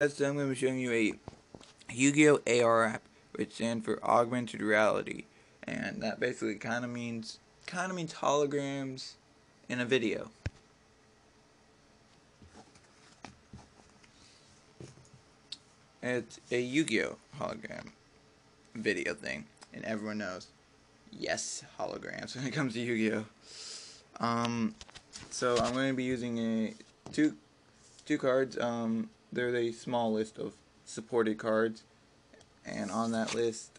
So I'm going to be showing you a Yu-Gi-Oh! AR app, which stands for Augmented Reality, and that basically kind of means kind of means holograms in a video. It's a Yu-Gi-Oh! hologram video thing, and everyone knows, yes, holograms when it comes to Yu-Gi-Oh! Um, so I'm going to be using a two two cards. Um, there's a small list of supported cards, and on that list,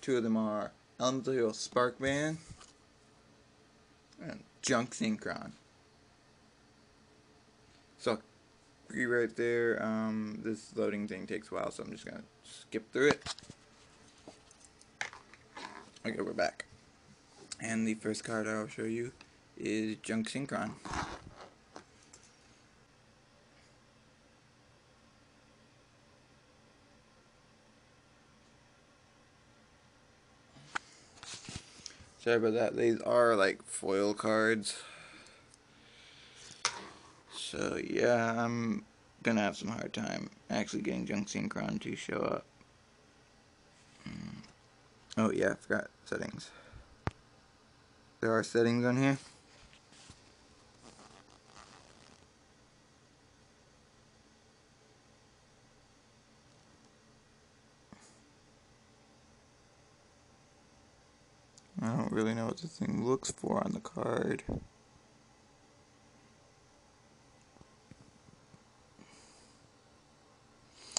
two of them are Elemental Sparkman and Junk Synchron. So, be right there. Um, this loading thing takes a while, so I'm just gonna skip through it. Okay, we're back. And the first card I'll show you is Junk Synchron. Sorry about that. These are like foil cards. So yeah, I'm gonna have some hard time actually getting Junk Synchron to show up. Hmm. Oh yeah, I forgot settings. There are settings on here. I don't really know what the thing looks for on the card.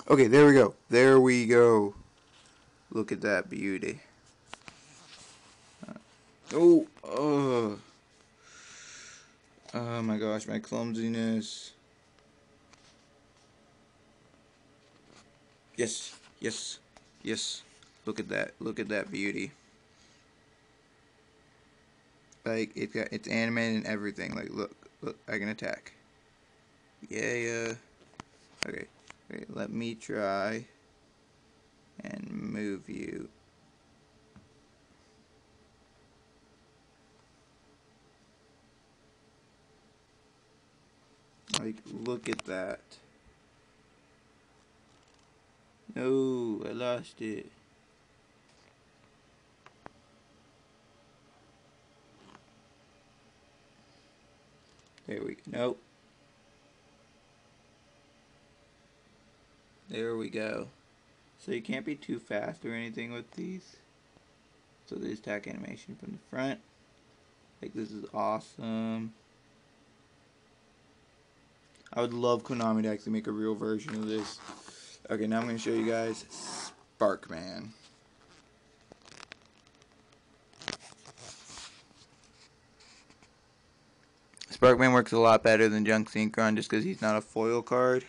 Okay, there we go. There we go. Look at that beauty. Uh, oh, oh. Oh my gosh, my clumsiness. Yes, yes, yes. Look at that. Look at that beauty. Like it's got it's animated and everything. Like look, look, I can attack. Yeah, yeah. Okay, okay. Let me try and move you. Like, look at that. No, I lost it. There we go. nope. There we go. So you can't be too fast or anything with these. So there's attack animation from the front. Like this is awesome. I would love Konami to actually make a real version of this. Okay, now I'm going to show you guys Sparkman. Sparkman works a lot better than Junk Synchron just because he's not a foil card.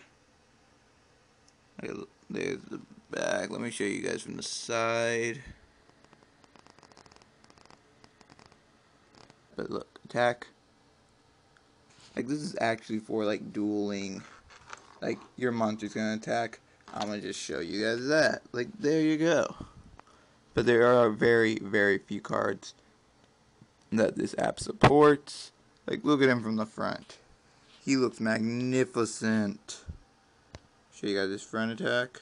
There's the back. Let me show you guys from the side. But look, attack. Like this is actually for like dueling. Like your monster's gonna attack. I'm gonna just show you guys that. Like there you go. But there are very, very few cards that this app supports. Like, look at him from the front. He looks magnificent. Show you guys his front attack.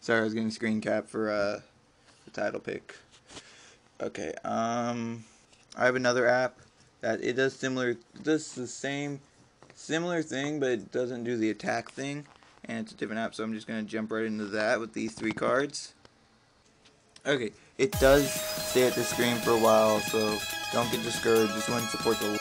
Sorry, I was getting screen cap for uh, the title pick. Okay, um, I have another app that it does similar, does the same Similar thing, but it doesn't do the attack thing. And it's a different app, so I'm just going to jump right into that with these three cards. Okay, it does stay at the screen for a while, so don't get discouraged. This one supports a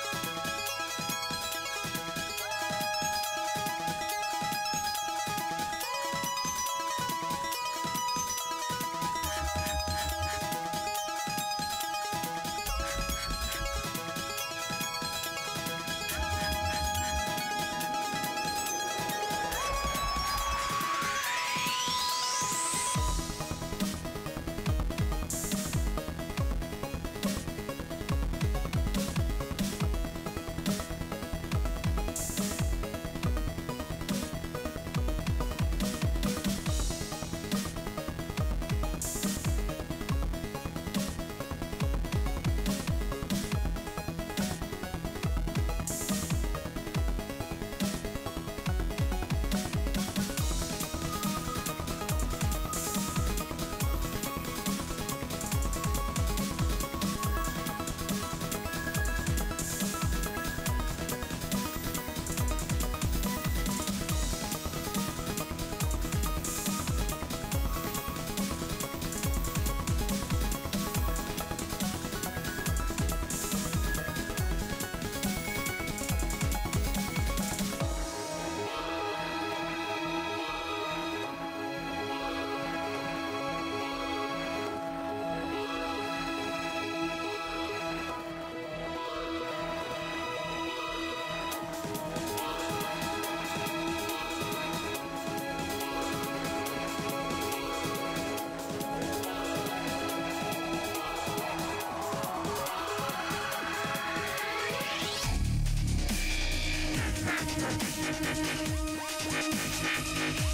Thank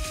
you.